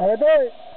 Hey, boy.